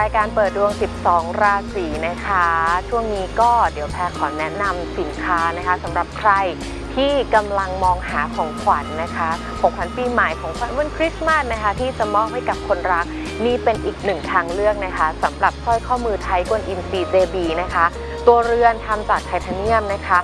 รายการเปิดดวง 12 ราศีนะคะ ช่วงนี้ก็เดี๋ยวแพรขอแนะนำสินค้านะคะสำหรับใครที่กำลังมองหาของขวัญนะคะ ของขวัญปีใหม่ของขวัญวันคริสต์มาสนะคะ ที่จะมอบให้กับคนรักนี่เป็นอีกหนึ่งทางเลือกนะคะสำหรับสร้อยข้อมือไทยกวนอินซีเจบีนะคะ ตัวเรือนทำจากไทเทเนียมนะคะ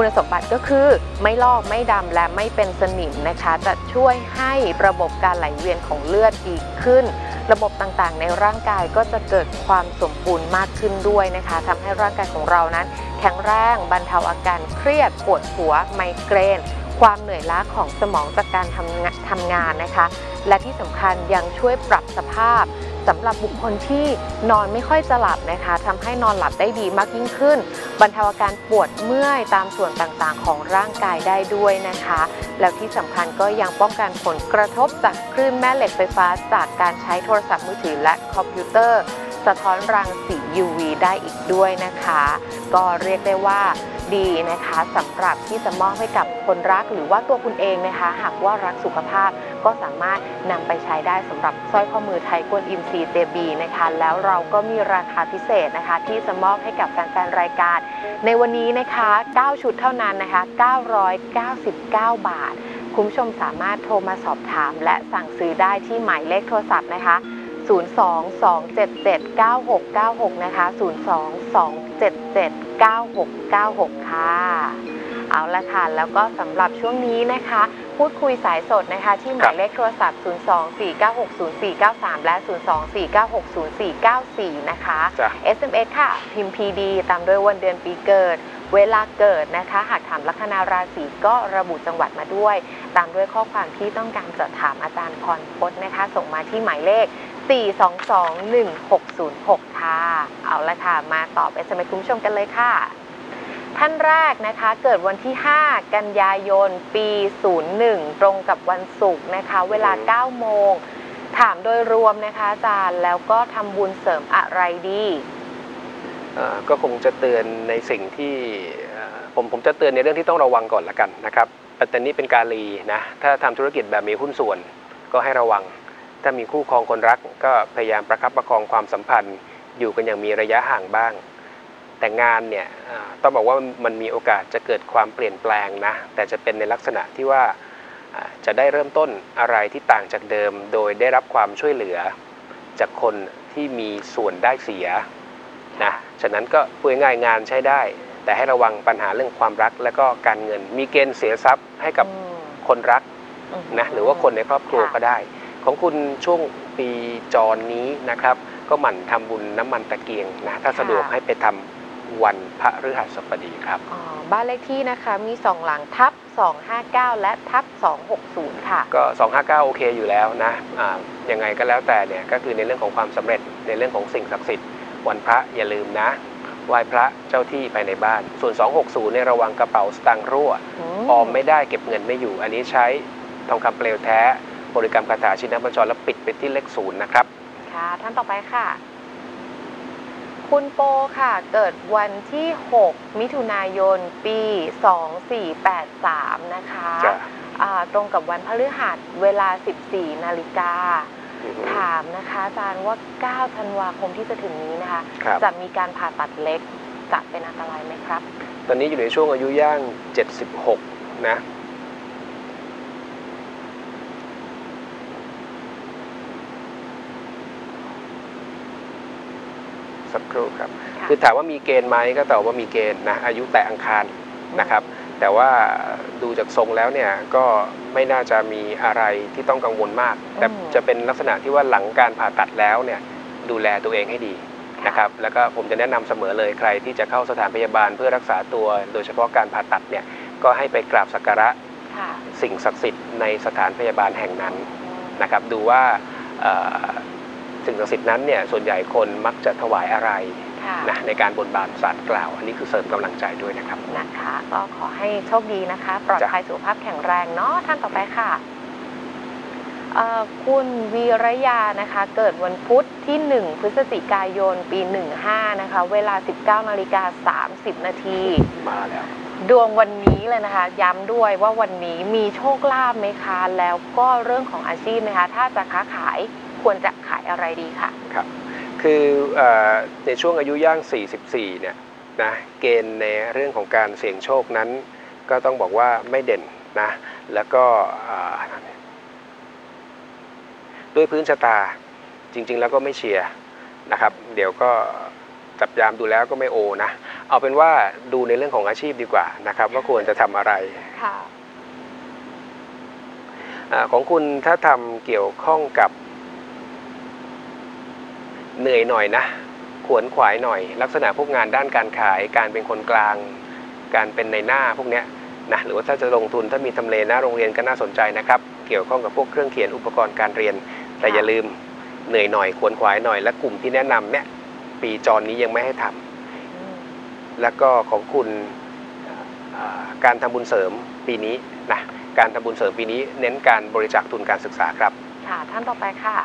คุณสมบัติก็คือไม่ลอกไม่ดำและไม่เป็นสนิมนะคะ จะช่วยให้ระบบการไหลเวียนของเลือดดีขึ้น ระบบต่างๆ ในร่างกายก็จะเกิดความสมบูรณ์มากขึ้นด้วยนะคะทำให้ร่างกายของเรานั้น แข็งแรงบรรเทาอาการเครียดปวดหัวไมเกรน ความเหนื่อยล้าของสมองจากการทำงานทำงานนะคะ และที่สำคัญยังช่วยปรับสภาพ สำหรับบุคคลที่นอนไม่ค่อยจะหลับนะคะทำให้นอนหลับได้ดีมากยิ่งขึ้น บรรเทาอาการปวดเมื่อยตามส่วนต่างๆ ของร่างกายได้ด้วยนะคะ แล้วที่สำคัญก็ยังป้องกันผลกระทบจากคลื่นแม่เหล็กไฟฟ้า จากการใช้โทรศัพท์มือถือและคอมพิวเตอร์ สะท้อนรังสี UV ได้อีกด้วยนะคะ ก็เรียกได้ว่าดีนะคะสำหรับที่จะมอบให้กับคนรักหรือว่าตัวคุณเองนะคะ หากว่ารักสุขภาพก็สามารถนำไปใช้ได้สำหรับสร้อยข้อมือไทยกวนอิมซีเจบีนะคะ แล้วเราก็มีราคาพิเศษนะคะ ที่จะมอบให้กับแฟนๆรายการ ในวันนี้นะคะ 9 ชุดเท่านั้นนะคะ 999 บาท คุณผู้ชมสามารถโทรมาสอบถาม และสั่งซื้อได้ที่หมายเลขโทรศัพท์นะคะ 022779696 นะคะ 022779696 ค่ะ เอาละค่ะ แล้วก็สำหรับช่วงนี้นะคะ พูดคุยสายสดนะคะ ที่หมายเลขโทรศัพท์ 024960493 และ 024960494 นะคะจ้ะ SMS ค่ะ พิมพ์ PD ตามด้วยวันเดือนปีเกิดเวลาเกิดนะคะ หากถามลัคนาราศีก็ระบุจังหวัดมาด้วย ตามด้วยข้อความที่ต้องการจะถามอาจารย์พรพจน์นะคะ ส่งมาที่หมายเลข 4221606 ค่ะ เอาละค่ะ มาตอบ SMS คุณผู้ชมกันเลยค่ะ ท่านแรกนะคะ เกิดวันที่ 5 กันยายน ปี 01 ตรงกับวันศุกร์นะคะ เวลา 9 โมง ถามโดยรวมนะคะอาจารย์ แล้วก็ทำบุญเสริมอะไรดีเอ่อก็คงจะเตือนในสิ่งที่เอ่อผมผมจะเตือนในเรื่องที่ต้องระวังก่อนละกันนะครับปัตตานีเป็นกาลีนะถ้าทำธุรกิจแบบมีหุ้นส่วนก็ให้ระวัง ถ้ามีคู่ครองคนรักก็พยายามประคับประคองความสัมพันธ์ อยู่กันอย่างมีระยะห่างบ้าง แต่งานเนี่ยเอ่อต้องบอกว่ามันมีโอกาสจะเกิดความเปลี่ยนแปลงนะ แต่จะเป็นในลักษณะที่ว่าอ่าจะได้เริ่มต้นอะไรที่ต่างจากเดิม โดยได้รับความช่วยเหลือ จากคนที่มีส่วนได้เสียนะฉะนั้นก็พูดง่ายๆงานใช้ได้ แต่ให้ระวังปัญหาเรื่องความรักและก็การเงิน มีเกณฑ์เสียทรัพย์ให้กับอืมคนรักอืมนะหรือว่าคนในครอบครัวค่ะก็ได้ ของคุณช่วงปีจรนี้นะครับ ก็หมั่นทำบุญน้ำมันตะเกียงนะถ้าสะดวกให้ไปทำวันพระฤหัสบดีครับ อ๋อบ้านเลขที่นะคะมี 2 หลังทับ 259 และทับ 260 ค่ะ ก็ 259 โอเคอยู่แล้วนะอ่ายังไงก็แล้วแต่เนี่ยก็คือในเรื่องของความสำเร็จในเรื่องของสิ่งศักดิ์สิทธิ์วันพระอย่าลืมนะไหว้พระเจ้าที่ภายในบ้าน ส่วน 260เนี่ยระวังกระเป๋าสตางค์รั่ว ออมไม่ได้เก็บเงินไม่อยู่ อันนี้ใช้ทองคำเปลวแท้ บริกรรมคาถาชินบัญชรแล้วปิดไปที่เลขศูนย์นะครับ ค่ะ ท่านต่อไปค่ะ คุณโปค่ะ เกิดวันที่ 6 มิถุนายน ปี 2483 นะคะจ้ะ อ่าตรงกับวันพฤหัสเวลา 14 นาฬิกาถามนะคะอาจารย์ว่า 9 ธันวาคมที่จะถึงนี้นะคะ ครับ จะมีการผ่าตัดเล็กจะเป็นอันตรายไหมครับ ตอนนี้อยู่ในช่วงอายุย่าง 76 นะ สักครู่ครับค่ะคือถามว่ามีเกณฑ์ไหมก็ตอบว่ามีเกณฑ์นะอายุแต่อังคารนะครับ แต่ว่าดูจากทรงแล้วเนี่ยก็ไม่น่าจะมีอะไรที่ต้องกังวลมาก แต่อืมจะเป็นลักษณะที่ว่าหลังการผ่าตัดแล้วเนี่ยดูแลตัวเองให้ดีนะครับแล้วก็ผมจะแนะนำเสมอเลยใครที่จะเข้าสถานพยาบาลเพื่อรักษาตัว โดยเฉพาะการผ่าตัดเนี่ยก็ให้ไปกราบสักการะค่ะสิ่งศักดิ์สิทธิ์ในสถานพยาบาลแห่งนั้นนะครับ ดูว่าเอ่อ สิ่งศักดิ์สิทธิ์นั้นเนี่ยส่วนใหญ่คนมักจะถวายอะไรค่ะนะในการบนบานสารกล่าว อันนี้คือเสริมกำลังใจด้วยนะครับนะคะก็ขอให้โชคดีนะคะ ปลอดภัยสุขภาพแข็งแรงเนาะท่านต่อไปค่ะเอ่อคุณวีรยานะคะ เกิดวันพุธที่ 1 พฤศจิกายน ปี 15 นะคะ เวลา 19นาฬิกา30 นาทีมาแล้ว ดวงวันนี้เลยนะคะ ย้ำด้วยว่าวันนี้มีโชคลาภไหมคะ แล้วก็เรื่องของอาชีพนะคะ ถ้าจะค้าขาย ควรจะขายอะไรดีค่ะ ครับ คือเออในช่วงอายุย่าง 44 เนี่ยนะเกณฑ์ในเรื่องของการเสี่ยงโชคนั้น ก็ต้องบอกว่าไม่เด่นนะแล้วก็อ่าด้วยพื้นชะตาจริง ๆ แล้วก็ไม่เชียร์นะครับ เดี๋ยวก็จับยามดูแล้วก็ไม่โอนะ เอาเป็นว่าดูในเรื่องของอาชีพดีกว่านะครับว่าควรจะทำอะไร ค่ะ อาของคุณถ้าทำเกี่ยวข้องกับ เหนื่อยหน่อยนะ ขวนขวายหน่อย ลักษณะพวกงานด้านการขาย การเป็นคนกลาง การเป็นในหน้าพวกเนี้ยนะหรือว่าถ้าจะลงทุนถ้ามีทำเลหน้าโรงเรียนก็น่าสนใจนะครับ เกี่ยวข้องกับพวกเครื่องเขียนอุปกรณ์การเรียน แต่ค่ะอย่าลืมเหนื่อยหน่อยขวนขวายหน่อยและกลุ่มที่แนะนำเนี่ยปีจรนี้ยังไม่ให้ทำอืมแล้วก็ของคุณอ่าการทำบุญเสริมปีนี้นะการทำบุญเสริมปีนี้เน้นการบริจาคทุนการศึกษาครับ ค่ะ ท่านต่อไปค่ะ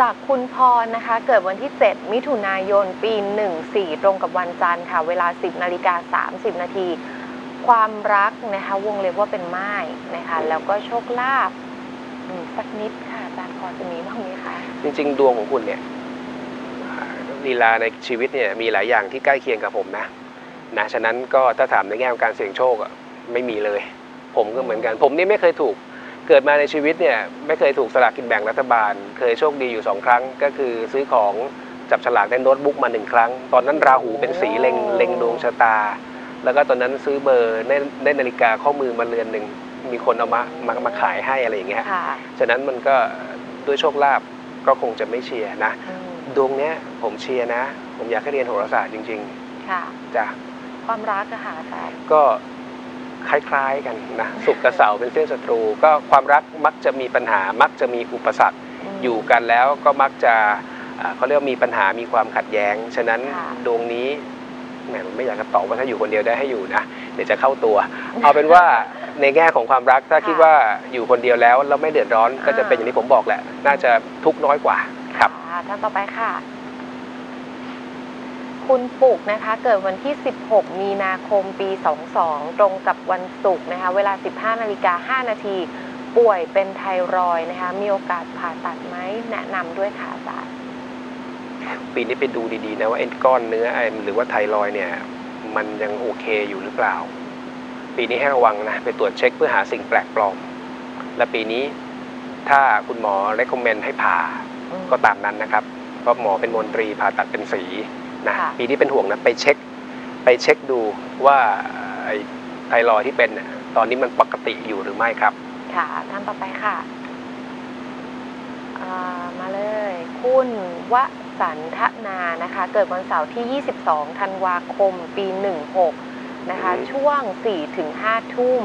จากคุณพรนะคะ เกิดวันที่ 7 มิถุนายน ปี 14 ตรงกับวันจันทร์ค่ะ เวลา 10นาฬิกา30 นาที ความรักนะคะ วงเล็บว่าเป็นไม้นะคะ แล้วก็โชคลาภสักนิดค่ะ อาจารย์พอจะมีบ้างไหมคะ จริง ๆ ดวงของคุณเนี่ยลีลาในชีวิตเนี่ยมีหลายอย่างที่ใกล้เคียงกับผมนะนะ ฉะนั้นก็ถ้าถามในแง่ของการเสี่ยงโชคอะไม่มีเลย ผมก็เหมือนกัน ผมนี่ไม่เคยถูก เกิดมาในชีวิตเนี่ยไม่เคยถูกสลากกินแบ่งรัฐบาล เคยโชคดีอยู่สองครั้ง ก็คือซื้อของจับฉลากได้โน้ตบุ๊กมาหนึ่งครั้ง ตอนนั้นราหูเป็นสีเล็งเล็งดวงชะตา แล้วก็ตอนนั้นซื้อเบอร์ได้ได้นาฬิกาข้อมือมาเรือนหนึ่งมีคนเอามามามาขายให้อะไรอย่างเงี้ยค่ะฉะนั้นมันก็ด้วยโชคลาภก็คงจะไม่เชียร์นะอืมดวงเนี้ยผมเชียร์นะ ผมอยากให้เรียนโหราศาสตร์จริงค่ะๆจ้ะความรักอะค่ะอาจารย์ก็ คล้ายๆกันนะสุกร์กับเสาร์เป็นเส้นศัตรู ก็ความรักมักจะมีปัญหามักจะมีอุปสรรคมอยู่กันแล้วก็มักจะอ่าเขาเรียกว่ามีปัญหามีความขัดแย้ง ฉะนั้นค่ะดวงนี้แหมผมไม่อยากจะตอบว่าถ้าอยู่คนเดียวได้ให้อยู่นะเดี๋ยวจะเข้าตัว เอาเป็นว่าในแง่ของความรักถ้าคิดว่าอยู่คนเดียวแล้วแล้วไม่เดือดร้อนก็จะเป็นอย่างที่ผมบอกแหละ น่าจะทุกข์น้อยกว่าครับค่ะท่านต่อไปค่ะ คุณปุกนะคะ เกิดวันที่ 16 มีนาคมปี 22 ตรงกับวันศุกร์นะคะ เวลา 15นาฬิกา5นาที ป่วยเป็นไทรอยด์นะคะ มีโอกาสผ่าตัดไหมแนะนำด้วยค่ะอาจารย์ปีนี้ไปดูดีๆนะว่าไอ้ก้อนเนื้อไอ้หรือว่าไทรอยด์เนี่ย มันยังโอเคอยู่หรือเปล่า ปีนี้ให้ระวังนะ ไปตรวจเช็คเพื่อหาสิ่งแปลกปลอม และปีนี้ถ้าคุณหมอ recommend ให้ผ่าอืมก็ตามนั้นนะครับ เพราะหมอเป็นมนตรีผ่าตัดเป็นสี นะค่ะปีนี้เป็นห่วงนะไปเช็คไปเช็คดูว่าไอ้ไทรอยด์ที่เป็นน่ะตอนนี้มันปกติอยู่หรือไม่ครับ ค่ะท่านต่อไปค่ะอ่ามาเลย คุณวสันทนานะคะ เกิดวันเสาร์ที่ 22 ธันวาคม ปี 16 นะคะอืมช่วง4-5ทุ่ม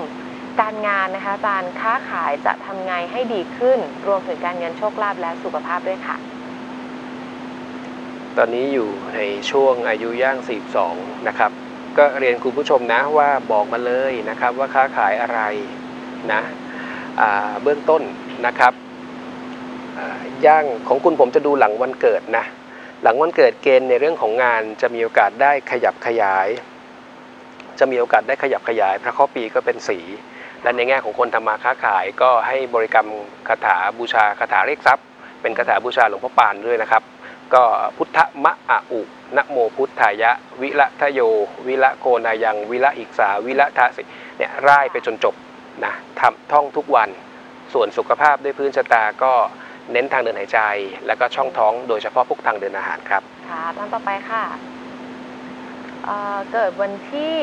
การงานนะคะอาจารย์ค้าขายจะทำไงให้ดีขึ้น รวมถึงการเงินโชคลาภและสุขภาพด้วยค่ะ ตอนนี้อยู่ในช่วงอายุย่าง 42 นะครับ ก็เรียนคุณผู้ชมนะว่าบอกมาเลยนะครับว่าค้าขายอะไรนะเบื้องต้นนะครับย่างของคุณผมจะดูหลังวันเกิดนะหลังวันเกิดเกณฑ์ในเรื่องของงานจะมีโอกาสได้ขยับขยาย จะมีโอกาสได้ขยับขยาย พระข้อปีก็เป็นสี และในแง่ของคนทำมาค้าขายก็ให้บริกรรมคาถาบูชาคาถาเรียกทรัพย์ เป็นคาถาบูชาหลวงพ่อปานด้วยนะครับ ก็พุทธมะอะอุนะโมพุทธายะ วิละทะโย วิละโกนายัง วิละอิกษา วิละทะสิเนี่ยร่ายไปจนจบนะทำท่องทุกวัน ส่วนสุขภาพด้วยพื้นชะตาก็เน้นทางเดินหายใจ แล้วก็ช่องท้องโดยเฉพาะพวกทางเดินอาหารครับ ค่ะท่านต่อไปค่ะเอ่อเกิดวันที่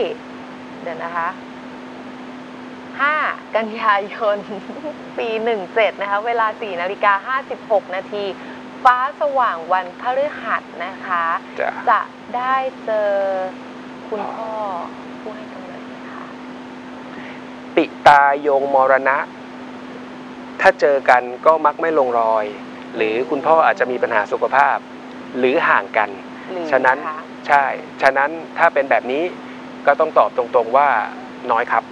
เดี๋ยวนะคะ 5 กันยายน ปี 17 นะคะ เวลา 4 นาฬิกา 56 นาที ฟ้าสว่างวันพฤหัสนะคะจะจะได้เจอคุณพ่อผู้ให้กำเนิดไหมคะปิตาโยงมรณะ ถ้าเจอกันก็มักไม่ลงรอย หรือคุณพ่ออาจจะมีปัญหาสุขภาพ หรือห่างกัน หรือฉะนั้น คใช่ ฉะนั้นถ้าเป็นแบบนี้ก็ต้องตอบตรงๆว่าน้อยครับ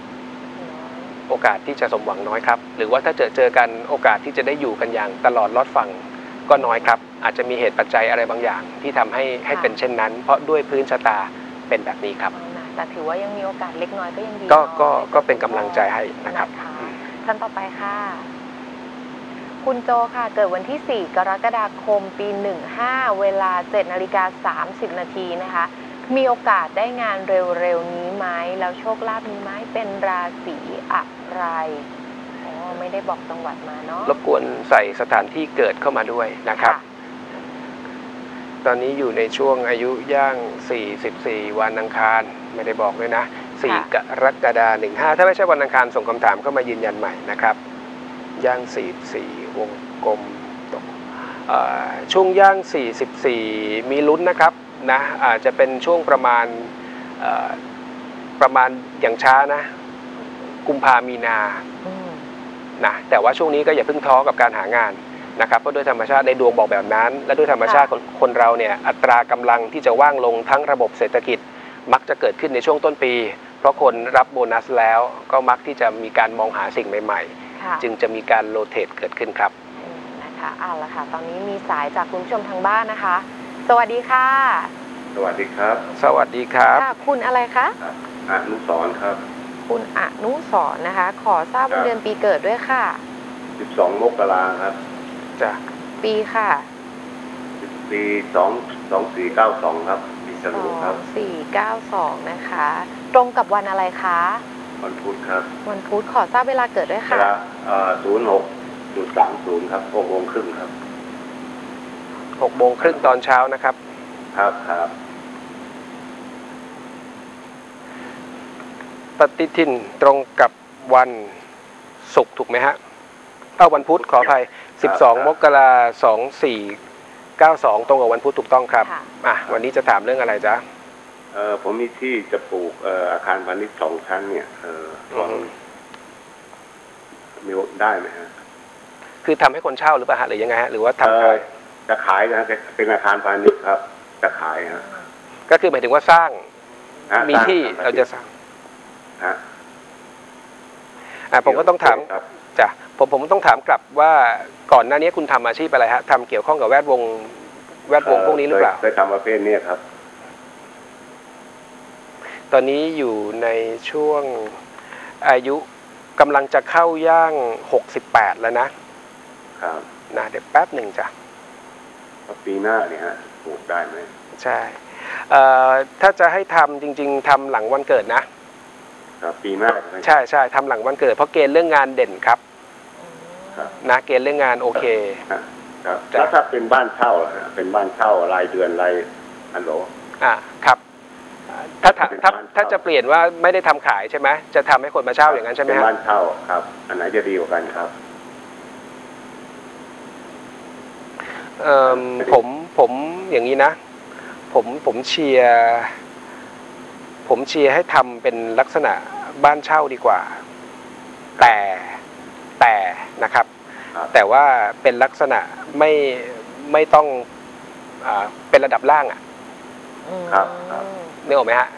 โอกาสที่จะสมหวังน้อยครับ หรือว่าถ้าเจอเจอกันโอกาสที่จะได้อยู่กันอย่างตลอดรอดฟัง ก็น้อยครับ อาจจะมีเหตุปัจจัยอะไรบางอย่าง ที่ทำให้ให้เป็นเช่นนั้น เพราะด้วยพื้นชะตาเป็นแบบนี้ครับเอานะแต่ถือว่ายังมีโอกาสเล็กน้อยก็ยังดีก็เนาะก็ได้จอก็เป็นกำลังใจให้นะครับนะคะอืมท่านต่อไปค่ะคคุณโจค่ะ เกิดวันที่ 4 กรกฎาคมปี 15 เวลา7นาฬิกา30 นาทีนะคะมีโอกาสได้งานเร็วๆนี้ไหมแล้วโชคลาภมีไหมเป็นราศีอะไรอ๋อ ไม่ได้บอกจังหวัดมาเนาะรบกวนใส่สถานที่เกิดเข้ามาด้วยนะครับ ตอนนี้อยู่ในช่วงอายุย่าง 44 วันอังคาร ไม่ได้บอกด้วยนะ 4 กรกฎาคม15 ถ้าไม่ใช่วันอังคารส่งคำถามเข้ามายืนยันใหม่นะครับ ย่าง 44 วงกลมตกเอ่อช่วงย่าง 44 มีลุ้นนะครับนะอาจจะเป็นช่วงประมาณเอ่อประมาณอย่างช้านะ กุมภามีนาอืม นะแต่ว่าช่วงนี้ก็อย่าเพิ่งท้อกับการหางานนะครับเพราะด้วยธรรมชาติในดวงบอกแบบนั้น และด้วยธรรมชาติคนคนเราเนี่ยอัตรากำลังที่จะว่างลงทั้งระบบเศรษฐกิจ มักจะเกิดขึ้นในช่วงต้นปี เพราะคนรับโบนัสแล้วก็มักที่จะมีการมองหาสิ่งใหม่ค่ะๆจึงจะมีการโรเตทเกิดขึ้นครับอืมนะคะเอาละค่ะ ตอนนี้มีสายจากคุณผู้ชมทางบ้านนะคะ สวัสดีค่ะ สวัสดีครับ สวัสดีครับค่ะคุณอะไรคะอนุสรณ์ครับ คุณอนุสรณ์นะคะ ขอทราบวันครับเดือนปีเกิดด้วยค่ะ12มกราครับจ้ะปีค่ะปี2 2492ครับปีฉลูครับสี่เก้าสองนะคะ ตรงกับวันอะไรคะ วันพุธครับวันพุธขอทราบเวลาเกิดด้วยเวค่ะ ลาเอ่อ06จุด30ครับ6โมงครึ่งครับ6โมงครึ่งตอนเช้านะครับ ครับครับ ปฏิทินตรงกับวันศุกร์ถูกไหมฮะเอาวันพุธขออภัย 12 มกราคม2492ตรงกับวันพุธถูกต้องครับค่ะ อะวันนี้จะถามเรื่องอะไรจ๊ะ เออผมมีที่จะปลูกเอ่ออาคารพาณิชย์สองชั้นเนี่ยเอ่ออืม มีได้ไหมฮะคือทำให้คนเช่าหรือเปล่าฮะหรือยังไงฮะหรือว่าทำเอ่ขาอยจะขายนะเป็นอาคารพาณิชย์ครับ จะขายฮะก็คือหมายถึงว่าสร้างฮะมีที่สงเราจะสร้าง ฮะอะผมก็ต้องถามครับจ้ะผมผมต้องถามกลับว่าก่อนหน้านี้คุณทำอาชีพอะไรฮะทำเกี่ยวข้องกับแวดวง แวดวงพวกนี้หรือเปล่าเคยทำประเภทเนี้ครับ ตอนนี้อยู่ในช่วงอายุกำลังจะเข้าย่าง 68 แล้วนะครับนะเดี๋ยวแป๊บหนึ่งจ้ะ แล้วปีหน้าเนี่ยฮะปลูกได้ไหมใช่เอ่อถ้าจะให้ทำจริง ๆทำหลังวันเกิดนะ ครับปีหน้าใช่ไหมใช่ใช่ทำหลังวันเกิดเพราะเกณฑ์เรื่องงานเด่นครับครับนะเกณฑ์เรื่องงานโอเคครับจ้ะแล้วถ้าเป็นบ้านเช่าล่ะฮะเป็นบ้านเช่ารายเดือนรายอันโหลอ่าครับถ้าถ้าถ้าเป็นบ้านเช่าถ้าจะเปลี่ยนว่าไม่ได้ทำขายใช่ไหมจะทำให้คนมาเช่าอย่างนั้นใช่ไหมเป็นฮะบ้านเช่าครับ อันไหนจะดีกว่ากันครับเอ่อผมผมอย่างนี้นะ ผมผมเชียร์ ผมเชียร์ให้ทำเป็นลักษณะบ้านเช่าดีกว่า แต่แต่นะครับครับแต่ว่าเป็นลักษณะไม่ไม่ต้องอาเป็นระดับล่างอะครับครับนึกออกไหมฮะ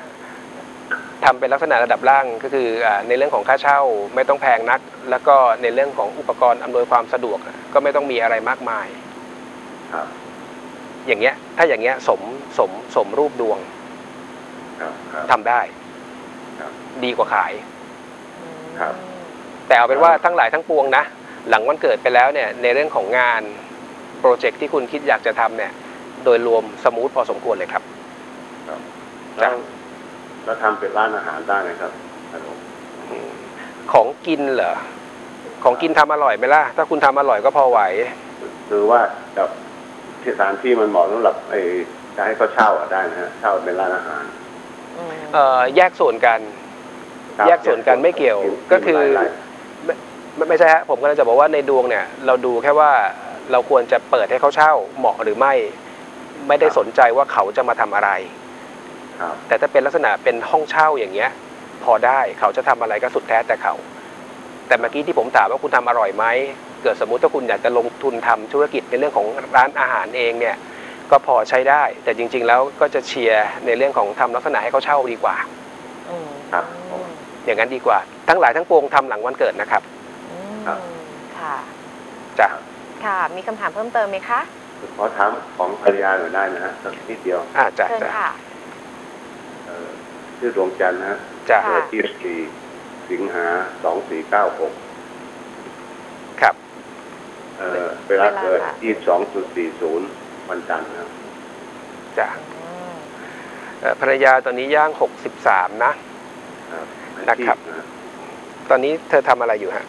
ทำเป็นลักษณะระดับล่างก็คืออาในเรื่องของค่าเช่าไม่ต้องแพงนัก แล้วก็ในเรื่องของอุปกรณ์อำนวยความสะดวกอะก็ไม่ต้องมีอะไรมากมายครับอย่างเงี้ยถ้าอย่างเงี้ยสมสมสมรูปดวง ครับครับทำได้ ครับดีกว่าขาย ครับ แต่เอาเป็นว่าทั้งหลายทั้งปวงนะ หลังวันเกิดไปแล้วเนี่ย ในเรื่องของงานโปรเจกต์ที่คุณคิดอยากจะทำเนี่ย โดยรวมสมูทพอสมควรเลยครับ ครับจ้ะแล้วแล้วทำเป็นร้านอาหารได้ไหมครับอันโหลอืมของกินเหรอ ของกินทำอร่อยไหมล่ะ ถ้าคุณทำอร่อยก็พอไหว คือว่ากับที่สถานที่มันเหมาะสำหรับไอ้จะให้เขาเช่าอะได้นะฮะเช่าเป็นร้านอาหาร เอ่อแยกส่วนกัน ครับแยกส่วนกันไม่เกี่ยวกินก็คือ หลายไม่ไม่ใช่ฮะผมก็เลยจะบอกว่าในดวงเนี่ย เราดูแค่ว่าเราควรจะเปิดให้เขาเช่าเหมาะหรือไม่ ไม่ได้สนใจว่าเขาจะมาทำอะไร ๆครับ แต่ถ้าเป็นลักษณะเป็นห้องเช่าอย่างเงี้ย พอได้เขาจะทำอะไรก็สุดแท้แต่เขา แต่เมื่อกี้ที่ผมถามว่าคุณทำอร่อยไหมเกิดสมมุติถ้าคุณอยากจะลงทุนทำธุรกิจในเรื่องของร้านอาหารเองเนี่ย ก็พอใช้ได้ แต่จริง ๆ แล้วก็จะเชียร์ในเรื่องของทำลักษณะให้เขาเช่าดีกว่าครับอย่างนั้นดีกว่า ทั้งหลายทั้งปวงทำหลังวันเกิดนะครับครับค่ะจ้ะค่ะ มีคำถามเพิ่มเติมไหมคะขอถามของภรรยาหน่อยได้นะฮะสักนิดเดียวอ่าจ้ะเชิญจ้ะค่ะเอ่อชื่อดวงจันทร์นะฮะจ้ะค่ะเกิดที่สี่สิงหาสองสี่เก้าหกครับเอ่อเวลาเกิดเวลา22.40 วันจันทร์นะครับจ้ะอืมเอ่อภรรยาตอนนี้ย่าง63นะ ครับนะครับ อาชีพนะตอนนี้เธอทำอะไรอยู่ฮะ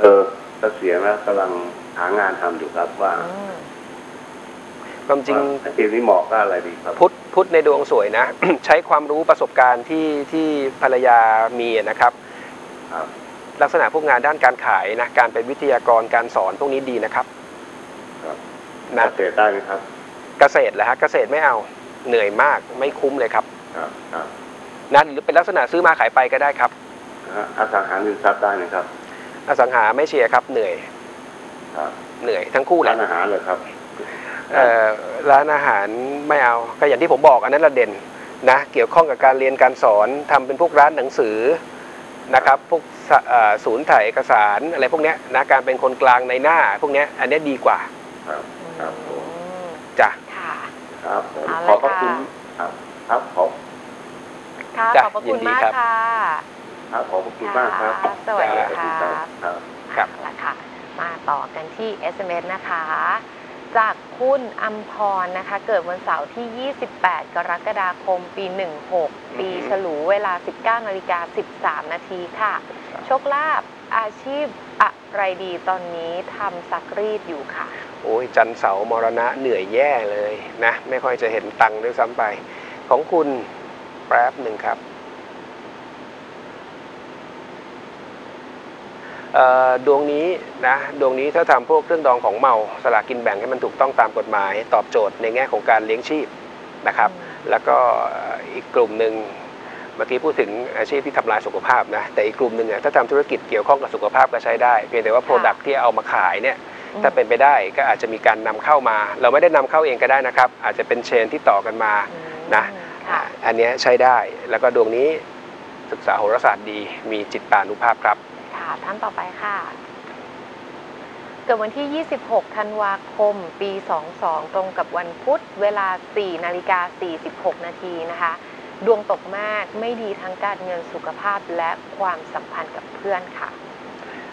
เออเกษียณแล้วกำลังหางานทำอยู่ครับว่าอืมความจริงว่าอาชีพนี้เหมาะกับอะไรดีครับ พุทธพุทธในดวงสวยนะ ใช้ความรู้ประสบการณ์ที่ที่ภรรยามีนะครับ ครับ ลักษณะพวกงานด้านการขายนะ การเป็นวิทยากรการสอนพวกนี้ดีนะครับครับ นะเกษตรได้ไหมครับ เกษตรแหละฮะเกษตรไม่เอาเหนื่อยมากไม่คุ้มเลยครับครับครับนะหรือเป็นลักษณะซื้อมาขายไปก็ได้ครับนะฮะอสังหาริมทรัพย์ได้ไหมครับอสังหาไม่เชียร์ครับเหนื่อยครับเหนื่อยทั้งคู่แหร้าละนอาหารเลยครับเอ่อร้านอาหารไม่เอาก็อย่างที่ผมบอกอันนั้นละเด่นนะเกี่ยวข้องกับการเรียนการสอนทำเป็นพวกร้านหนังสือนะครับพวกสเอ่อศูนย์ถ่ายเอกสารอะไรพวกเนี้ยนะการเป็นคนกลางในหน้าพวกเนี้ยอันเนี้ยดีกว่า ครับครับผมอืมจ้ะค่ะ ครับผมเอาขเลยอบพระค่ะ คุณครับครับขอบค่ะจ้ะขอบพระยิคุณนดีมากครับ ค่ะ ครับขอบพระคุณมากครับค่ะสวัสดีสวัสค่ะครับ ครับ เอาละค่ะ มาต่อกันที่ SMS นะคะ จากคุณอัมพรนะคะ เกิดวันเสาร์ที่ 28 กรกฎาคม ปี 16 ปีฉลูเวลา 19นาฬิกา13 นาทีค่ะ โชคลาภอาชีพ อะไรดีตอนนี้ทำซักรีดอยู่ค่ะ โอ้ยจันทร์เสาร์มรณะเหนื่อยแย่เลยนะ ไม่ค่อยจะเห็นตังค์ด้วยซ้ำไป ของคุณแป๊บหนึ่งครับเอ่อดวงนี้นะดวงนี้ถ้าทำพวกเครื่องดองของเมาสลากกินแบ่งให้มันถูกต้องตามกฎหมาย ตอบโจทย์ในแง่ของการเลี้ยงชีพนะครับ แล้วก็อีกกลุ่มหนึ่ง เมื่อกี้พูดถึงอาชีพที่ทำลายสุขภาพนะแต่อีกกลุ่มหนึ่งเนี่ยถ้าทำธุรกิจเกี่ยวข้องกับสุขภาพก็ใช้ได้เพียงแต่ว่าโปรดักที่เอามาขายเนี่ยอืมถ้าเป็นไปได้ก็อาจจะมีการนำเข้ามา เราไม่ได้นำเข้าเองก็ได้นะครับ อาจจะเป็นเชนที่ต่อกันมาอืมนะค่ะอันเนี้ยใช้ได้แล้วก็ดวงนี้ศึกษาโหราศาสตร์ดี มีจิตตานุภาพครับค่ะท่านต่อไปค่ะเกิดวันที่ 26 ธันวาคม ปี 22 ตรงกับวันพุธ เวลา 4 นาฬิกา 46 นาทีนะคะ ดวงตกมากไม่ดีทั้งการเงินสุขภาพและความสัมพันธ์กับเพื่อนค่ะ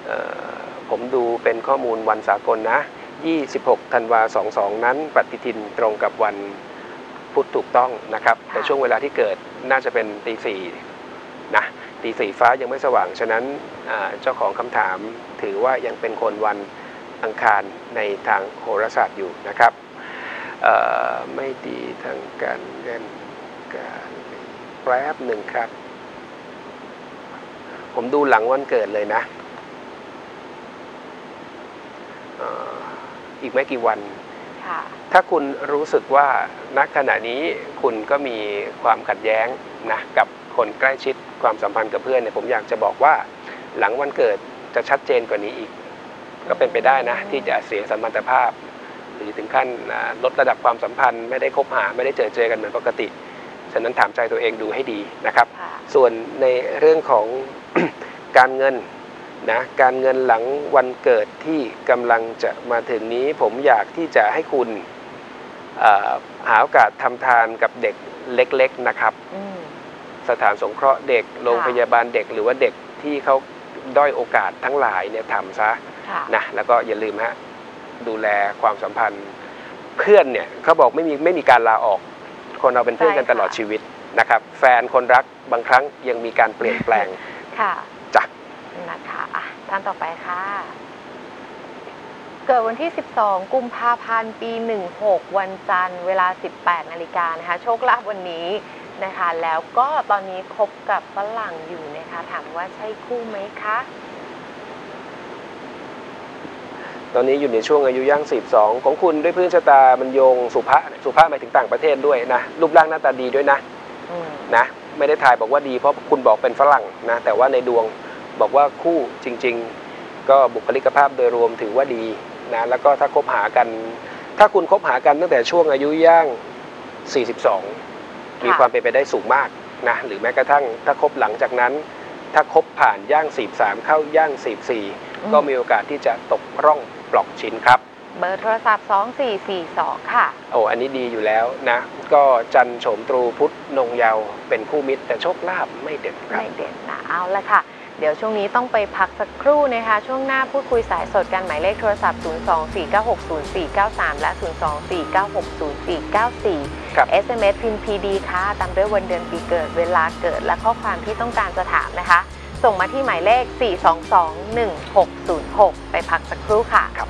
เอ่อผมดูเป็นข้อมูลวันสากลนะ 26 ธันวา 22 นั้น ปฏิทินตรงกับวันพุธถูกต้องนะครับค่ะแต่ช่วงเวลาที่เกิดน่าจะเป็นตีสี่นะตีสี่ฟ้ายังไม่สว่าง ฉะนั้นอ่าเจ้าของคำถามถือว่ายังเป็นคนวันอังคารในทางโหราศาสตร์อยู่นะครับเอ่อไม่ดีทางการเงิน การแป๊บหนึ่งครับ ผมดูหลังวันเกิดเลยนะเอ่ออีกไม่กี่วันค่ะถ้าคุณรู้สึกว่าณขณะนี้คุณก็มีความขัดแย้งนะกับคนใกล้ชิดความสัมพันธ์กับเพื่อนเนี่ยผมอยากจะบอกว่า หลังวันเกิดจะชัดเจนกว่านี้อีก ก็เป็นไปได้นะ ที่จะเสียสัมพันธภาพ หรือถึงขั้นอ่าลดระดับความสัมพันธ์ ไม่ได้คบหาไม่ได้เจอเจอกันเหมือนปกติ ฉะนั้นถามใจตัวเองดูให้ดีนะครับค่ะส่วนในเรื่องของการเงินนะการเงินหลังวันเกิดที่กำลังจะมาถึงนี้ ผมอยากที่จะให้คุณเอ่อหาโอกาสทำทานกับเด็กเล็ก ๆนะครับอืมสถานสงเคราะห์เด็กโรงพยาบาลเด็กหรือว่าเด็กที่เขาด้อยโอกาสทั้งหลายเนี่ยทำซะค่ะนะแล้วก็อย่าลืมฮะดูแลความสัมพันธ์ เพื่อนเนี่ยเขาบอกไม่มีไม่มีการลาออก คนเราเป็นเพื่อนกันใช่ค่ะตลอดชีวิตนะครับ แฟนคนรักบางครั้งยังมีการเปลี่ยนแปลงค่ะจ้ะนะคะอะท่านต่อไปค่ะ เกิดวันที่ 12 กุมภาพันธ์ ปี 16 วันจันทร์ เวลา 18 นาฬิกานะคะ โชคลาภวันนี้นะคะ แล้วก็ตอนนี้คบกับฝรั่งอยู่นะคะ ถามว่าใช่คู่ไหมคะ ตอนนี้อยู่ในช่วงอายุย่าง42 ของคุณด้วยพื้นชะตามันโยงสุภาสุภาหมายถึงต่างประเทศด้วยนะ รูปร่างหน้าตาดีด้วยนะอืมนะไม่ได้ทายบอกว่าดีเพราะคุณบอกเป็นฝรั่งนะแต่ว่าในดวงบอกว่าคู่จริง ๆ ก็บุคลิกภาพโดยรวมถือว่าดีนะแล้วก็ถ้าคบหากัน ถ้าคุณคบหากันตั้งแต่ช่วงอายุย่าง 42 มีความเป็นไปได้สูงมากนะหรือแม้กระทั่งถ้าคบหลังจากนั้น ถ้าคบผ่านย่าง 43 เข้าย่าง 44 ก็มีโอกาสที่จะตกร่อง ปลอกชิ้นครับ เบอร์โทรศัพท์ 2442 ค่ะ โอ้อันนี้ดีอยู่แล้วนะ ก็จันทร์โฉมตรูพุธนงเยาว์เป็นคู่มิตร แต่โชคลาภไม่เด่นครับ ไม่เด่นนะเอาละค่ะ เดี๋ยวช่วงนี้ต้องไปพักสักครู่นะคะ ช่วงหน้าพูดคุยสายสดกันหมายเลขโทรศัพท์ 024960493 และ 024960494 ครับ SMS พิมพ์ PD ค่ะ ตามด้วยวันเดือนปีเกิดเวลาเกิดและข้อความที่ต้องการจะถามนะคะ ส่งมาที่หมายเลข 4221606 ไปพักสักครู่ค่ะครับ